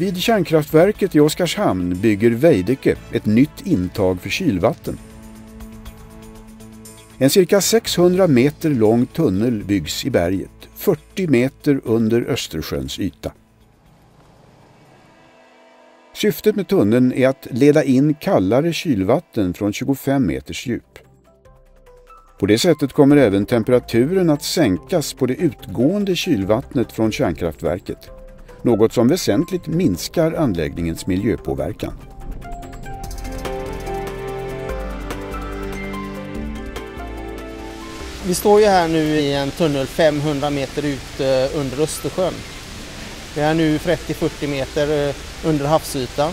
Vid kärnkraftverket i Oskarshamn bygger Veidekke ett nytt intag för kylvatten. En cirka 600 meter lång tunnel byggs i berget, 40 meter under Östersjöns yta. Syftet med tunneln är att leda in kallare kylvatten från 25 meters djup. På det sättet kommer även temperaturen att sänkas på det utgående kylvattnet från kärnkraftverket. Något som väsentligt minskar anläggningens miljöpåverkan. Vi står ju här nu i en tunnel 500 meter ut eh, under Östersjön. Vi är nu 30-40 meter eh, under havsytan.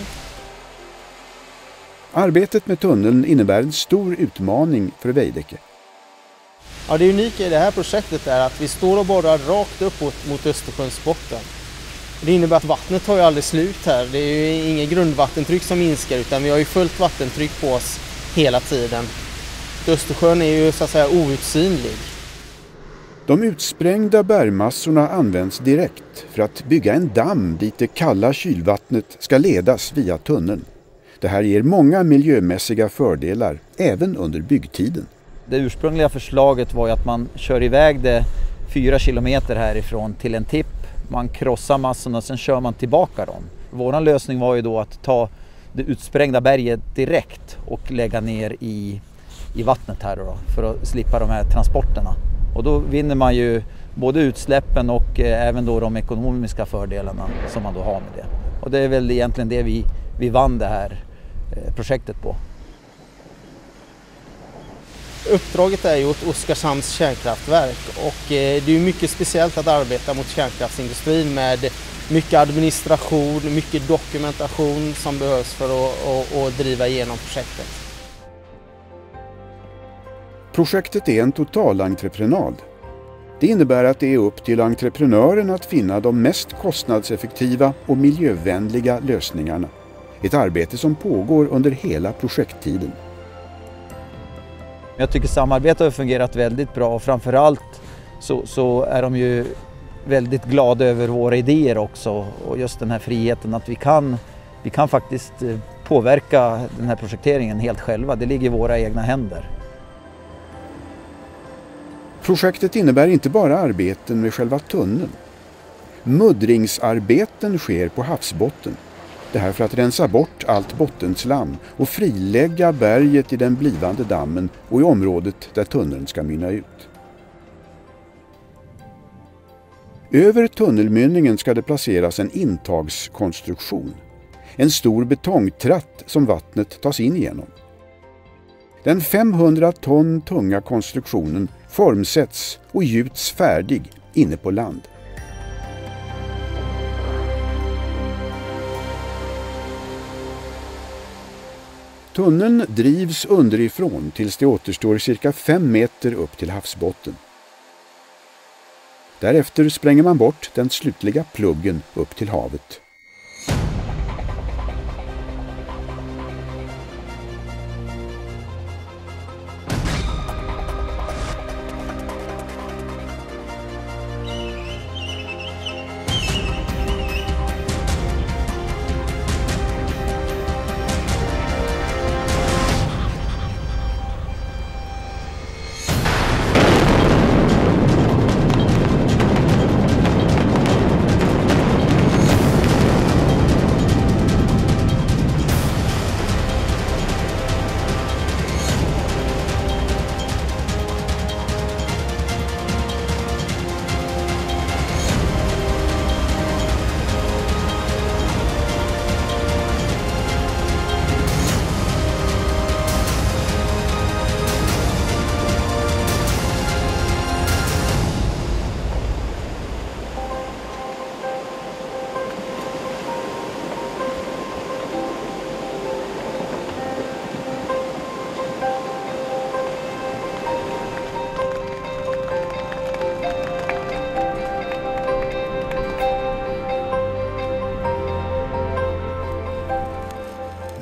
Arbetet med tunneln innebär en stor utmaning för Veidekke. Ja, det unika i det här projektet är att vi står och borrar rakt uppåt mot Östersjöns botten. Det innebär att vattnet tar ju aldrig slut här. Det är ju inget grundvattentryck som minskar utan vi har ju fullt vattentryck på oss hela tiden. Östersjön är ju så att säga outsinlig. De utsprängda bergmassorna används direkt för att bygga en damm dit det kalla kylvattnet ska ledas via tunneln. Det här ger många miljömässiga fördelar även under byggtiden. Det ursprungliga förslaget var ju att man kör iväg det fyra kilometer härifrån till en tipp. Man krossar massorna och sen kör man tillbaka dem. Vår lösning var ju då att ta det utsprängda berget direkt och lägga ner i, i vattnet här då, för att slippa de här transporterna. Och då vinner man ju både utsläppen och eh, även då de ekonomiska fördelarna som man då har med det. Och det är väl egentligen det vi, vi vann det här eh, projektet på. Uppdraget är ju åt Oskarshamns kärnkraftverk och eh, det är mycket speciellt att arbeta mot kärnkraftsindustrin med mycket administration, mycket dokumentation som behövs för att, att, att driva igenom projektet. Projektet är en totalentreprenad. Det innebär att det är upp till entreprenören att finna de mest kostnadseffektiva och miljövänliga lösningarna. Ett arbete som pågår under hela projekttiden. Jag tycker samarbetet har fungerat väldigt bra och framförallt så, så är de ju väldigt glada över våra idéer också och just den här friheten att vi kan, vi kan faktiskt eh, påverka den här projekteringen helt själva. Det ligger i våra egna händer. Projektet innebär inte bara arbeten med själva tunneln. Muddringsarbeten sker på havsbotten. Det här för att rensa bort allt bottenslam och frilägga berget i den blivande dammen och i området där tunneln ska mynna ut. Över tunnelmynningen ska det placeras en intagskonstruktion. En stor betongtratt som vattnet tas in genom. Den 500 ton tunga konstruktionen formsätts och gjuts färdig inne på land. Tunneln drivs underifrån tills det återstår cirka fem meter upp till havsbotten. Därefter spränger man bort den slutliga pluggen upp till havet.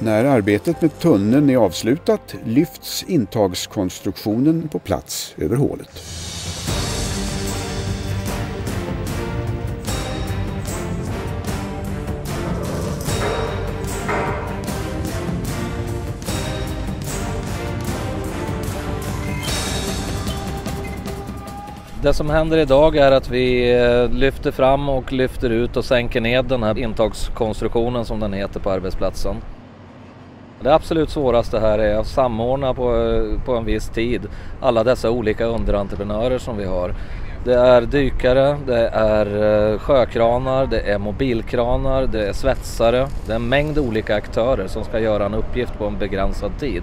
När arbetet med tunneln är avslutat lyfts intagskonstruktionen på plats över hålet. Det som händer idag är att vi eh, lyfter fram och lyfter ut och sänker ned den här intagskonstruktionen som den heter på arbetsplatsen. Det absolut svåraste här är att samordna på, eh, på en viss tid alla dessa olika underentreprenörer som vi har. Det är dykare, det är eh, sjökranar, det är mobilkranar, det är svetsare. Det är en mängd olika aktörer som ska göra en uppgift på en begränsad tid.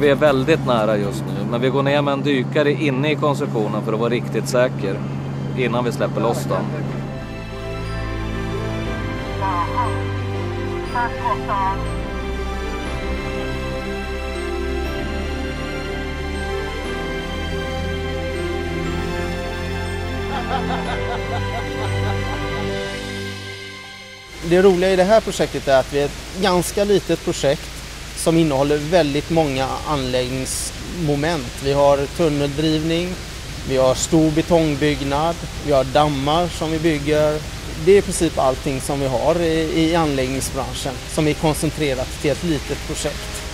Vi är väldigt nära just nu, men vi går ner med en dykare inne i konstruktionen för att vara riktigt säker innan vi släpper loss den. Det roliga i det här projektet är att vi är ett ganska litet projekt som innehåller väldigt många anläggningsmoment. Vi har tunneldrivning, vi har stor betongbyggnad, vi har dammar som vi bygger. Det är i princip allting som vi har i, i anläggningsbranschen som är koncentrerat till ett litet projekt.